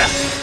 Эх!